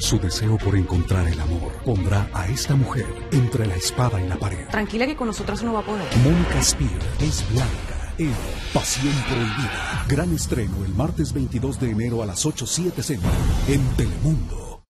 Su deseo por encontrar el amor pondrá a esta mujer entre la espada y la pared. Tranquila que con nosotros no va a poder. Mónica Spear es blanca en Pasión Prohibida. Gran estreno el martes 22 de enero a las 8.7 en Telemundo.